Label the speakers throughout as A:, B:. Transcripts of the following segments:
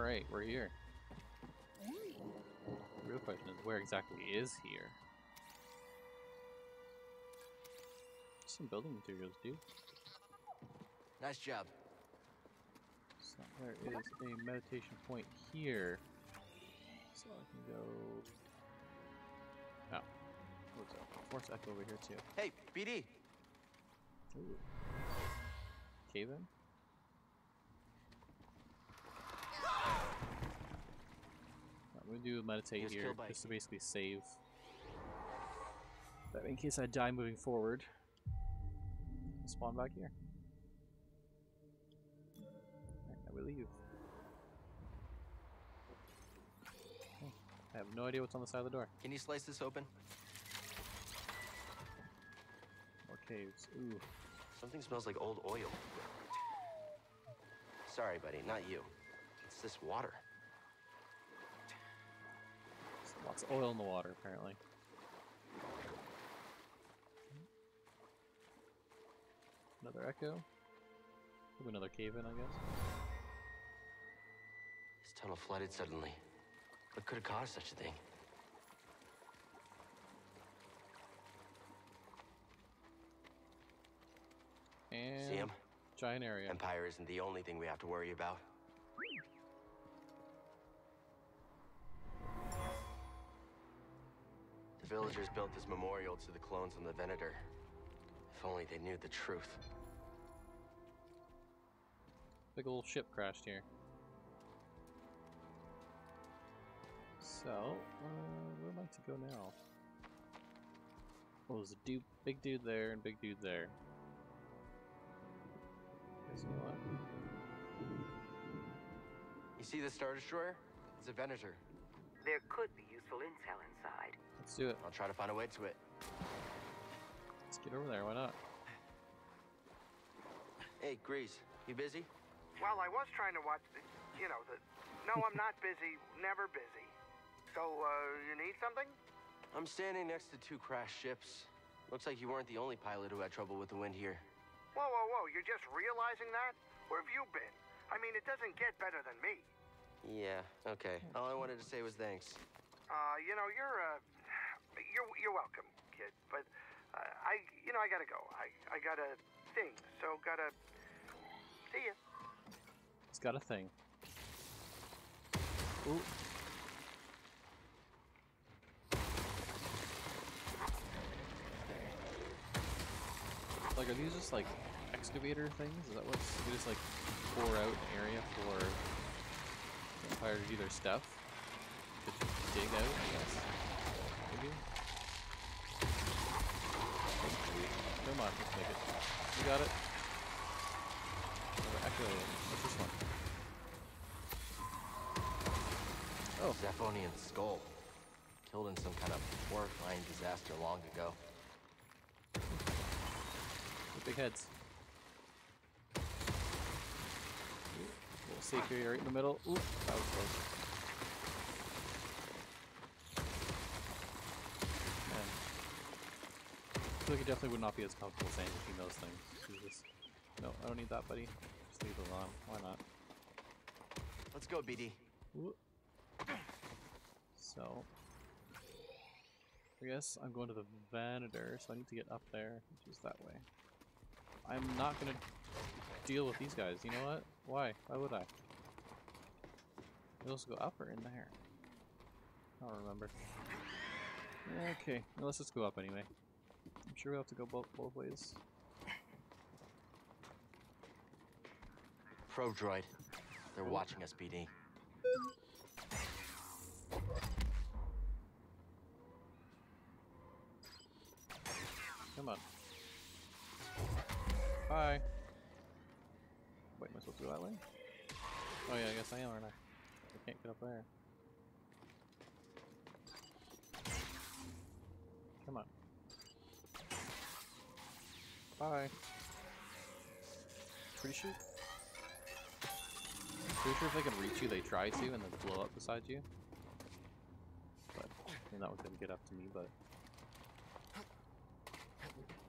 A: Alright, we're here. The real question is, where exactly is here? Some building materials, dude.
B: Nice job.
A: So there is a meditation point here. So I can go... Oh. What's up? Force Echo over here too.
B: Hey, BD.
A: Ooh. Cave in? I'm gonna do meditate here, just to basically save. That in case I die moving forward, spawn back here. I will leave. I have no idea what's on the side of the door.
B: Can you slice this open?
A: More caves. Ooh.
B: Something smells like old oil. Sorry, buddy, not you. It's this water.
A: Lots of oil in the water, apparently. Another echo. Another cave in, I guess.
B: This tunnel flooded suddenly. What could have caused such a thing?
A: And
B: See him?
A: giant area.
B: Empire isn't the only thing we have to worry about. Villagers built this memorial to the clones on the Venator. If only they knew the truth.
A: Big old ship crashed here. So, uh, where am I to go now? Oh, there's a dude, big dude there and big dude there. Guess you know what?
B: You see the Star Destroyer? It's a Venator.
C: There could be useful intel inside.
A: Let's do it.
B: I'll try to find a way to it.
A: Let's get over there. Why not?
B: Hey, Greez, you busy?
D: Well, I was trying to watch the, you know, the. No, I'm not busy. Never busy. So, uh, you need something?
B: I'm standing next to two crashed ships. Looks like you weren't the only pilot who had trouble with the wind here.
D: Whoa, whoa, whoa! You're just realizing that? Where have you been? I mean, it doesn't get better than me.
B: Yeah, okay. All I wanted to say was thanks.
D: Uh, you know, you're, uh, you're, you're welcome, kid. But, uh, I, you know, I gotta go. I, I got a thing. So, gotta. See ya.
A: It's got a thing. Ooh. Like, are these just like excavator things? Is that what's they just like pour out an area for do their stuff? To dig out, I guess. Maybe. Come on, let's make it. You got it. Echo. What's this one? Oh,
B: Zephonian skull. Killed in some kind of horrifying disaster long ago.
A: the big heads. Ooh, little Seeker right in the middle. Ooh, that was close. Man. I feel like it definitely would not be as comfortable saying those things. Jesus. No, I don't need that, buddy. Just leave it alone. Why not?
B: Let's go, BD.
A: So, I guess I'm going to the Venator, so I need to get up there, which is that way. I'm not gonna deal with these guys. You know what? Why? Why would I? Let's go up or in there. I don't remember. Okay, well, let's just go up anyway. Sure we have to go both both ways.
B: Probe droid. They're watching us, BD.
A: Come on. Bye. Wait, am I supposed to go that way? Oh yeah, I guess I am, aren't I? I can't get up there. Come on. Bye. Pretty sure. Pretty sure if they can reach you, they try to and then blow up beside you. But I mean, that one couldn't get up to me, but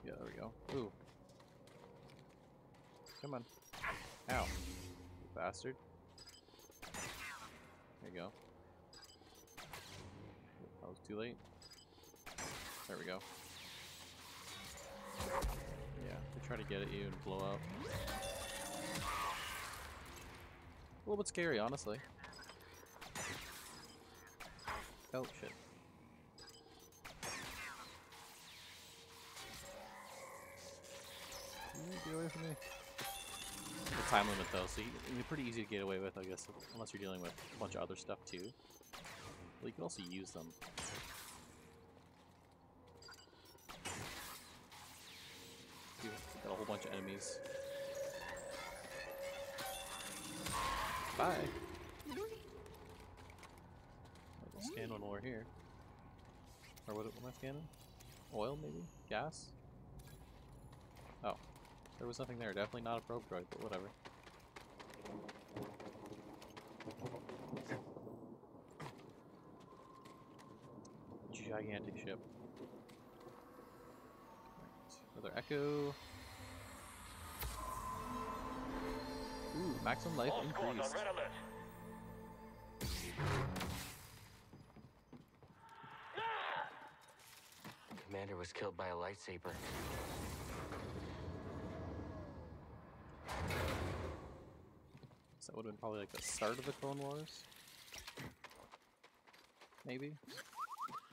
A: yeah, there we go. Ooh. Come on. Ow. You bastard. There you go. That was too late. There we go. Yeah, they try to get at you and blow up. A little bit scary, honestly. Oh shit. Get away from me? The time limit though, so you, you're pretty easy to get away with, I guess, unless you're dealing with a bunch of other stuff too. Well, you can also use them. Enemies. Bye. Scan one more here. Or what, what am I scanning? Oil, maybe? Gas? Oh. There was nothing there. Definitely not a probe droid, but whatever. Gigantic ship. Right. Another echo. Ooh, maximum life
E: All
A: increased.
E: on.
B: Commander was killed by a lightsaber.
A: So that would have been probably like the start of the Clone Wars. Maybe.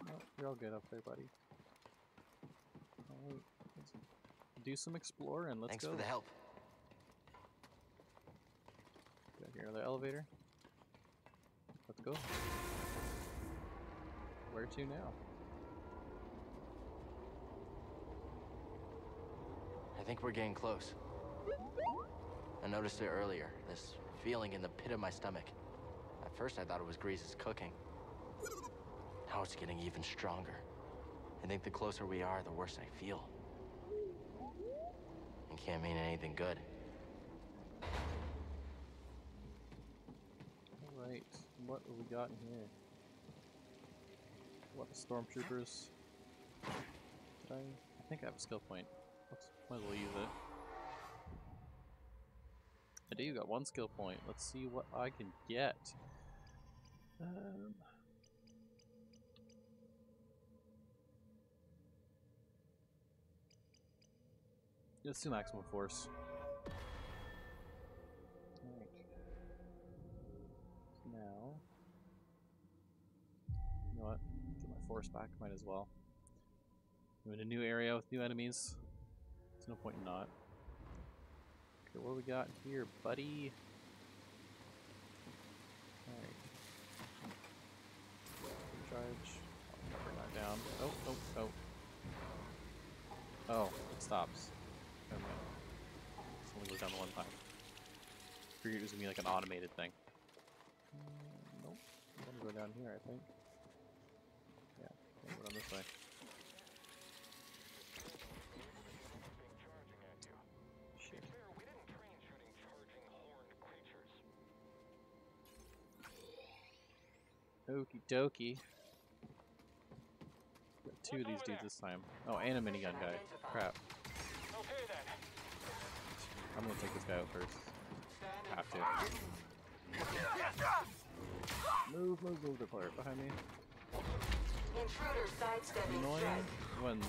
A: No, you're all good up there, buddy. Alright, let's do some exploring. Let's
B: Thanks
A: go.
B: for the help.
A: Got here another elevator. Let's go. Where to now?
B: I think we're getting close. I noticed it earlier, this feeling in the pit of my stomach. At first I thought it was Greez's cooking. Now it's getting even stronger. I think the closer we are, the worse I feel. It can't mean anything good.
A: Alright, what we got in here? What, stormtroopers? Did I? I think I have a skill point. Let's, might as well use it. I do you got one skill point. Let's see what I can get. Um, let's do maximum force. Force back. Might as well. I'm in a new area with new enemies. There's no point in not. Okay, what do we got here, buddy? Alright. Charge. Bring that down. Oh, oh, oh. Oh, it stops. Okay. It's only goes down the one time. Figured it was gonna be like an automated thing. Mm, nope. I'm gonna go down here, I think. Gonna this way. Okie dokie. Got two of these dudes this time. Oh, and a minigun guy. Crap.
E: Okay.
A: I'm gonna take this guy out first. Have to. Move, move, move the player behind me.
C: Intruder sidestepping
A: Annoying when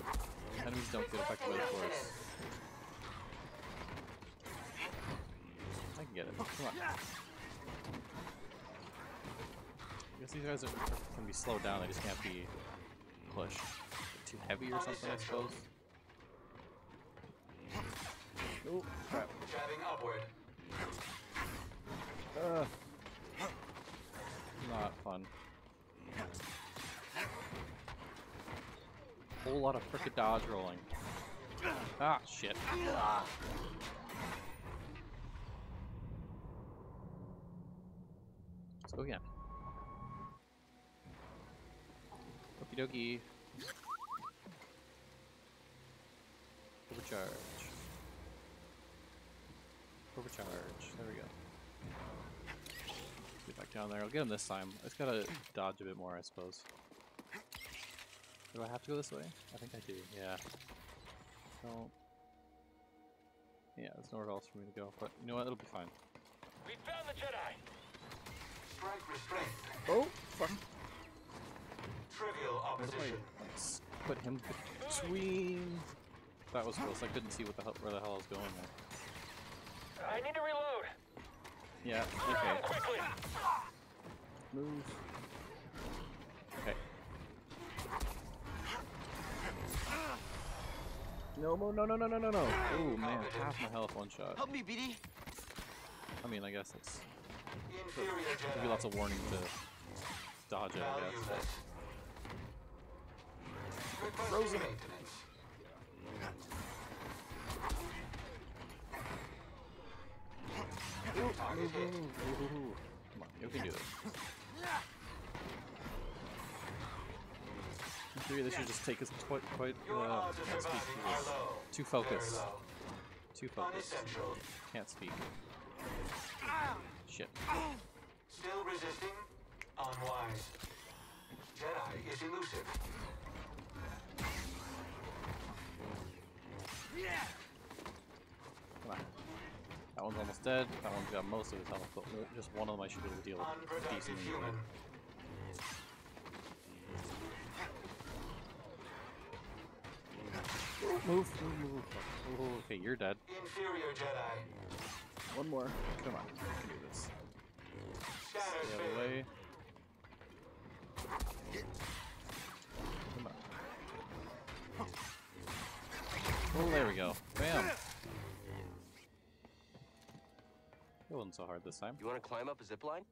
A: enemies don't get affected by the force. I can get it. Come on. I guess these guys are, can be slowed down, they just can't be pushed. Too heavy or something, I suppose. Oh, crap.
F: Driving upward.
A: Uh, not fun. Whole lot of frickin' dodge rolling. Ah, shit. Let's go again. Okie dokie. Overcharge. Overcharge. There we go. Get back down there. I'll get him this time. I just gotta dodge a bit more, I suppose. Do I have to go this way? I think I do, yeah. So... Yeah, there's nowhere else for me to go, but you know what? It'll be fine.
E: We found the Jedi.
F: Strike restraint.
A: Oh, fuck.
F: Trivial
A: What I
F: opposition.
A: like, s- put him between? That was close. I couldn't see what the hell, where the hell I was going there.
E: I need to reload.
A: Yeah. Okay.
E: quickly.
A: Move. No, no, no, no, no, no, no, no. Oh man, half my health, one shot.
B: Help me, BD.
A: I mean, I guess it's give you lots of warning to dodge it. I guess.
F: Valueless.
A: Frozen.
F: maintenance.
A: Move, move, move, move, move. Come on, you can do this. This should just take us quite, quite. Uh, can't speak. Too
F: Very
A: focus. Too
F: focused.
A: Can't speak. Shit.
F: Still resisting? Unwise. Jedi is elusive.
A: Come on. That one's almost dead. That one's got most of his health, but just one of them I should be able to deal with decently. Move, move, move, move. Oh, okay, you're dead.
F: Inferior Jedi.
A: One more. Come on, you can do this.
F: Scanners
A: Stay out of the
F: failing.
A: way. Come on. Oh, there we go. Bam! It wasn't so hard this time.
B: You want to climb up a zip line?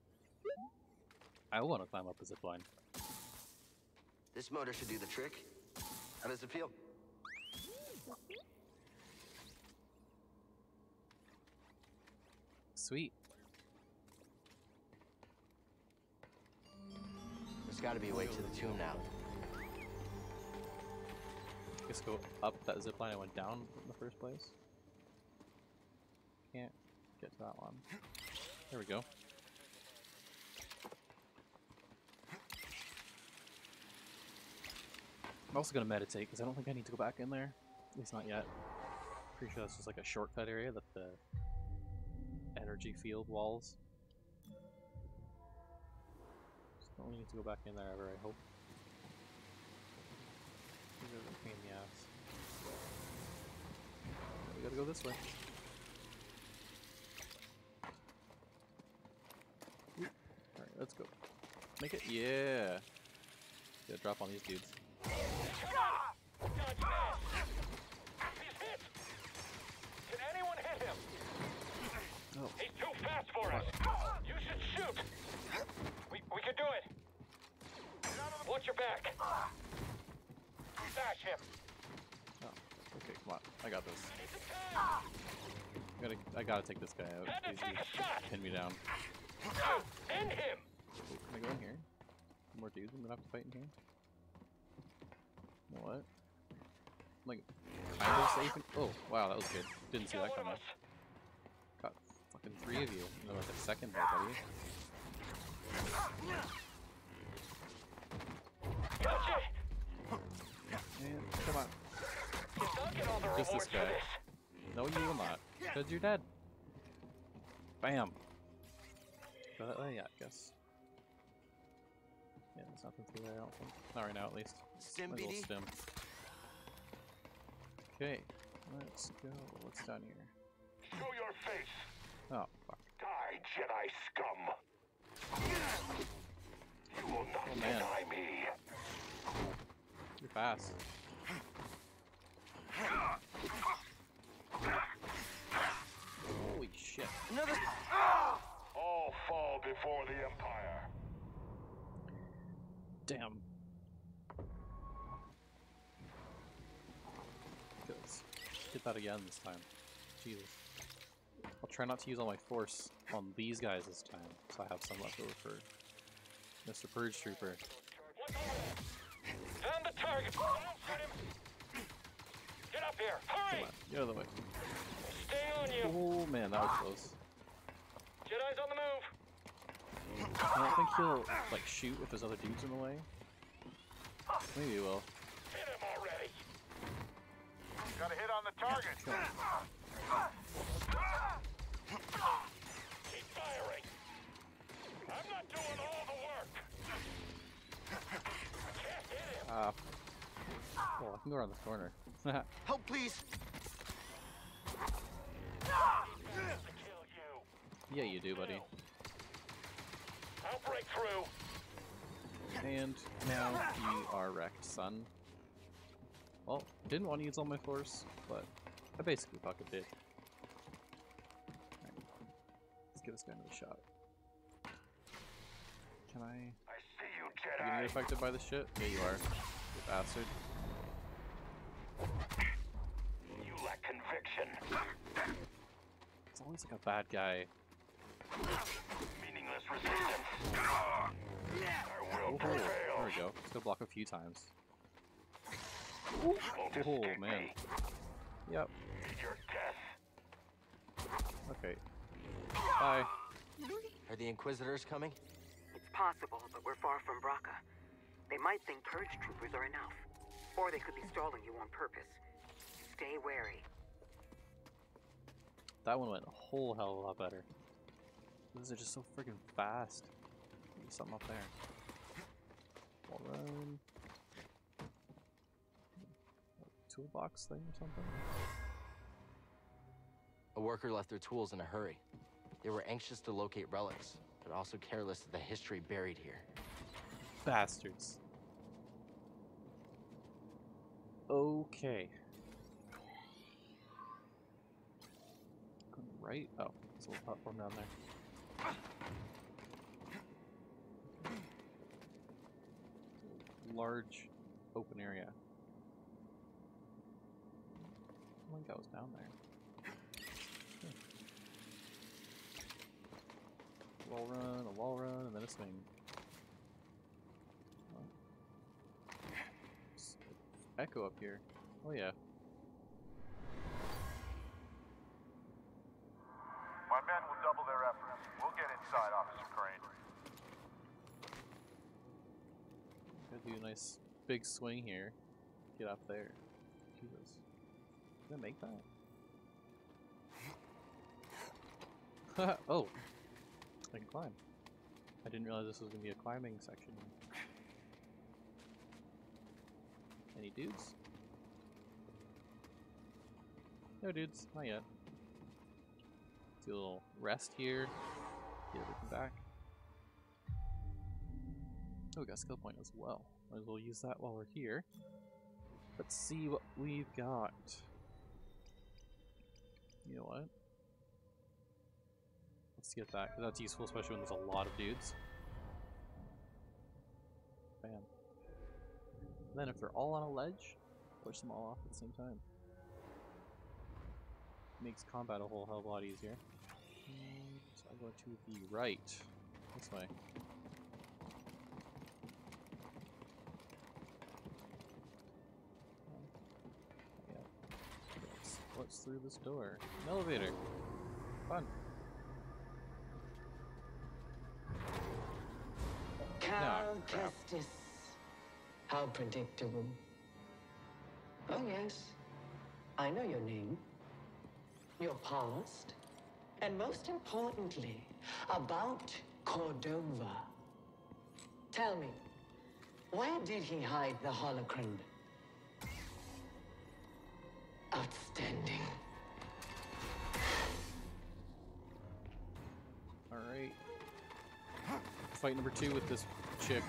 A: I want to climb up a zip line.
B: This motor should do the trick. How does it feel?
A: Sweet.
B: There's got to be a way to the tomb now.
A: Just go up that zip line I went down in the first place. Can't get to that one. There we go. I'm also gonna meditate because I don't think I need to go back in there. At least not yet. Pretty sure that's just like a shortcut area that the energy field walls. Just don't need to go back in there ever, I hope. These are a pain in the ass. We gotta go this way. Alright, let's go. Make it, yeah! Gotta drop on these dudes.
E: Dodge that. He's hit. Can anyone hit him?
A: Oh,
E: He's too fast for us. You should shoot. We we can do it. Watch your back. Smash him.
A: oh. Okay, come on. I got this. I gotta, I gotta take this guy out.
E: Had to take a shot.
A: pin me down.
E: End him.
A: Ooh, can I go in here? More dudes I'm gonna have to fight in here? You know what? I'm like, kind of safe. In oh, wow, that was good. Didn't see that coming.
E: Us.
A: Got fucking three you. in like a second there, buddy.
E: Gotcha.
A: Man, come on.
E: I'll get all the
A: Just this guy.
E: this.
A: No, you will not. Because you're dead. Bam. Uh, uh, yeah, I guess. Yeah, there's nothing through there, I don't think. Not right now, at least.
B: Stim
A: Might as well
B: BD?
A: stim. Okay, let's go. What's down here?
E: Show your face.
A: Oh, fuck.
E: Die, Jedi scum. You will not
A: Oh, man.
E: deny me.
A: You're fast. Holy shit.
B: Another.
E: All fall before the Empire.
A: Damn. Good. Get that again this time. Jesus. I'll try not to use all my force on these guys this time, so I have some left over for Mr. Purge Trooper.
E: Found the target. Don't shoot him. Get up here.
A: Come on, get out of the way.
E: Stay on you.
A: Oh man, that was close.
E: Jedi's on the move.
A: I don't think he'll like shoot if there's other dudes in the way. Maybe he will.
E: Hit him already.
G: Got a hit on the target.
A: I can go around the corner.
B: Help, please!
A: Yeah, you do, buddy.
E: I'll break through.
A: And now you are wrecked, son. Well, didn't want to use all my force, but I basically fucking did. Alright. Let's give this guy another shot. Can I...
E: I see you,
A: Are you gonna get affected by this shit? Yeah, you are. You bastard. It's always like a bad guy.
E: Meaningless resistance. Oh, I will
A: Oh,
E: prevail.
A: there we go. Let's go block a few times.
E: Won't
A: Oh, man. Yep.
E: Your death.
A: Okay. Bye.
B: Are the Inquisitors coming?
C: It's possible, but we're far from Bracca. They might think purge troopers are enough. Or they could be stalling you on purpose. Stay wary.
A: That one went a whole hell of a lot better. These are just so freaking fast. Maybe something up there. Run. Toolbox thing or something?
B: A worker left their tools in a hurry. They were anxious to locate relics, but also careless of the history buried here.
A: Bastards. Okay. Going right? Oh, there's a little platform down there. Large open area. I think I was down there. Hmm. Wall run, a wall run, and then a swing. Echo up here. Oh yeah.
G: My men will double their efforts. We'll get inside, Officer Crane.
A: Do a nice big swing here. Get up there. Jesus. Did I make that? oh! I can climb. I didn't realize this was gonna be a climbing section. Any dudes? No dudes, not yet. Do a little rest here. Get everything back. Oh, we got a skill point as well. Might as well use that while we're here. Let's see what we've got. You know what? Let's get that, because that's useful, especially when there's a lot of dudes. Bam. And then if they're all on a ledge, push them all off at the same time. Makes combat a whole hell of a lot easier. So I go to the right. This way. Yeah. What's, what's through this door? An elevator. Fun. Crap.
H: Kestis. How predictable. Oh, yes. I know your name, your past, and most importantly, about Cordova. Tell me, where did he hide the holocron? Outstanding.
A: Alright. Fight number two with this chick.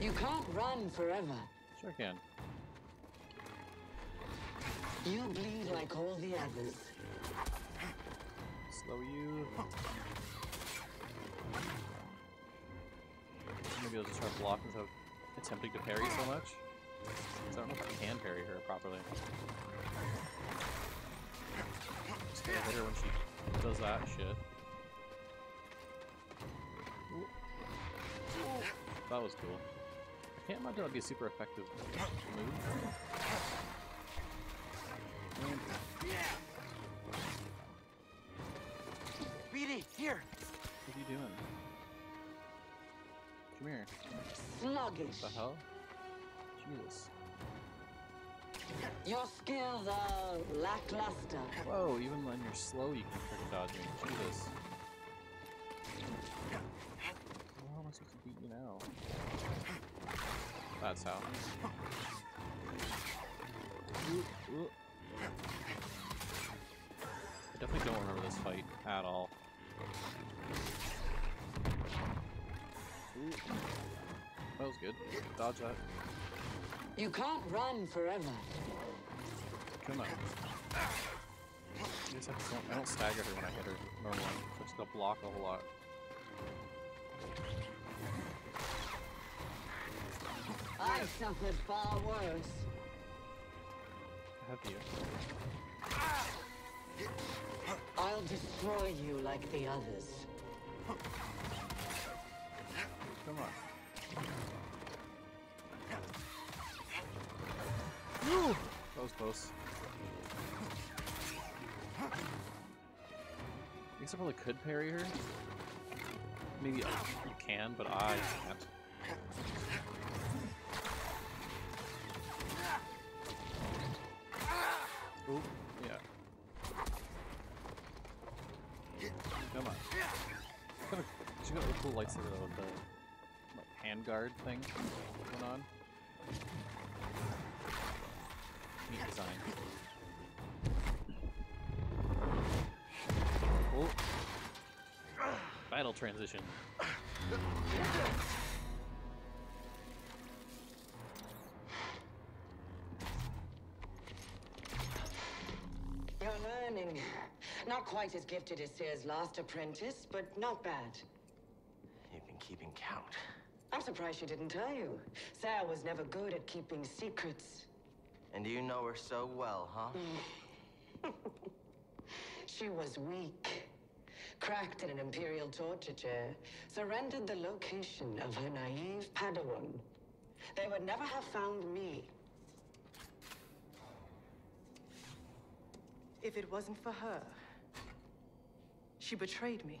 H: You can't run forever.
A: Sure can.
H: You bleed like all the others.
A: Slow you. Maybe I'll just try to block without attempting to parry so much. I don't know if I can parry her properly. Just gotta hit her when she does that shit. That was cool. I can't imagine that'd be a super effective move.
B: BD, here!
A: what are you doing? Come here.
H: Sluggish.
A: What the hell? Jesus.
H: Your skills are lackluster.
A: Whoa, even when you're slow you can freaking dodge me. Jesus. wants to beat you now? That's how. Don't remember this fight at all. Ooh. That was good. Dodge that.
H: You can't run forever.
A: Come on. I guess I, just don't, I don't stagger her when I hit her normally. I just gotta block a whole lot.
H: I suffered far worse.
A: Have you?
H: I'll destroy you like the others.
A: Come on. That was close. I guess I probably could parry her. Maybe you can, but I can't. Cool with the like, hand thing going on. Neat design. Oh. Battle transition.
H: You're learning. Not quite as gifted as Cere's last apprentice, but not bad.
B: You've been keeping count.
H: I'm surprised she didn't tell you. Cere was never good at keeping secrets.
B: And you know her so well, huh?
H: She was weak. Cracked in an Imperial torture chair. Surrendered the location of her naive Padawan. They would never have found me.
I: If it wasn't for her, she betrayed me.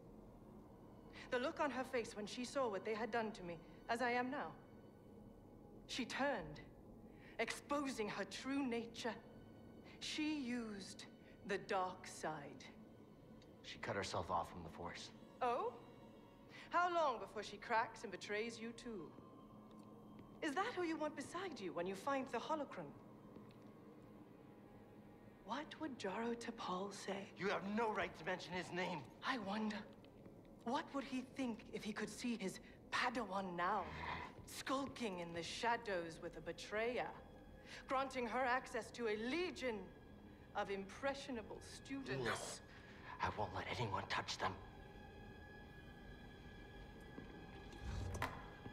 I: The look on her face when she saw what they had done to me, as I am now. She turned, exposing her true nature. She used the dark side.
B: She cut herself off from the Force.
I: Oh? How long before she cracks and betrays you too? Is that who you want beside you when you find the holocron? What would Jaro Tapal say?
B: You have no right to mention his name.
I: I wonder, what would he think if he could see his Padawan now, skulking in the shadows with a betrayer, granting her access to a legion of impressionable students?
B: No. I won't let anyone touch them.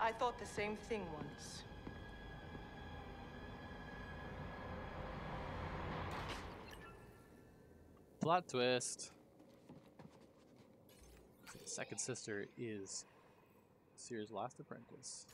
I: I thought the same thing once.
A: Plot twist. Second sister is Cere's last apprentice.